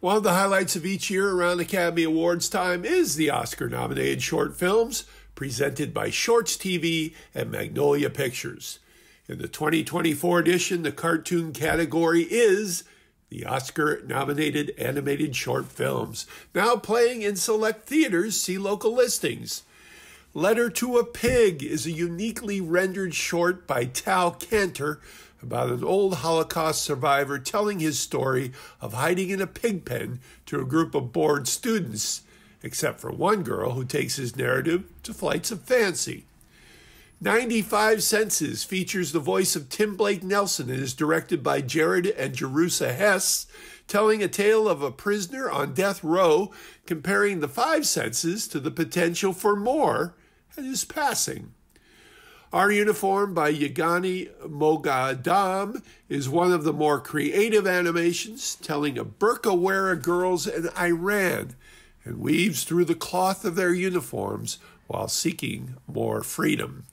One of the highlights of each year around Academy Awards time is the Oscar nominated short films presented by Shorts TV and Magnolia Pictures. In the 2024 edition, the cartoon category is the Oscar nominated animated short films, now playing in select theaters. See local listings. Letter to a Pig is a uniquely rendered short by Tal Kantor about an old Holocaust survivor telling his story of hiding in a pig pen to a group of bored students, except for one girl who takes his narrative to flights of fancy. 95 Senses features the voice of Tim Blake Nelson and is directed by Jared and Jerusha Hess, telling a tale of a prisoner on death row comparing the five senses to the potential for more at his passing. Our uniform by Yegane Moghaddam is one of the more creative animations, telling of burqa wearer girls in Iran and weaves through the cloth of their uniforms while seeking more freedom.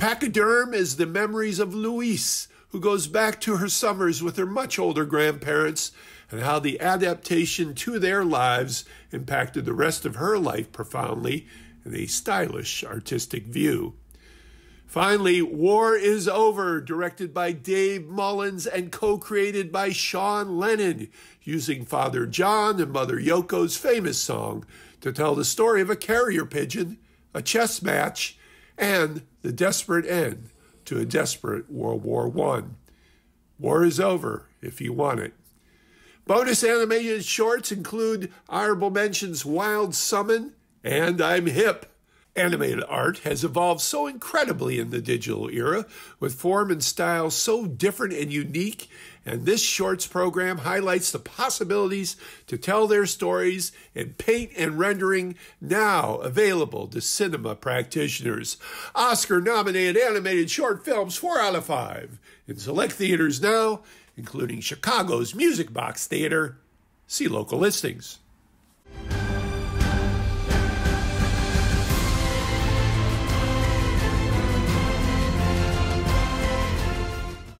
Pachyderm is the memories of Louise, who goes back to her summers with her much older grandparents and how the adaptation to their lives impacted the rest of her life profoundly in a stylish artistic view. Finally, War is Over, directed by Dave Mullins and co created by Sean Lennon, using Father John and Mother Yoko's famous song to tell the story of a carrier pigeon, a chess match, and the desperate end to a desperate World War I. War is over if you want it. Bonus animated shorts include honorable mentions Wild Summon and I'm Hip. Animated art has evolved so incredibly in the digital era, with form and style so different and unique, and this shorts program highlights the possibilities to tell their stories in paint and rendering now available to cinema practitioners. Oscar nominated animated short films, 4 out of 5, in select theaters now, including Chicago's Music Box Theater. See local listings.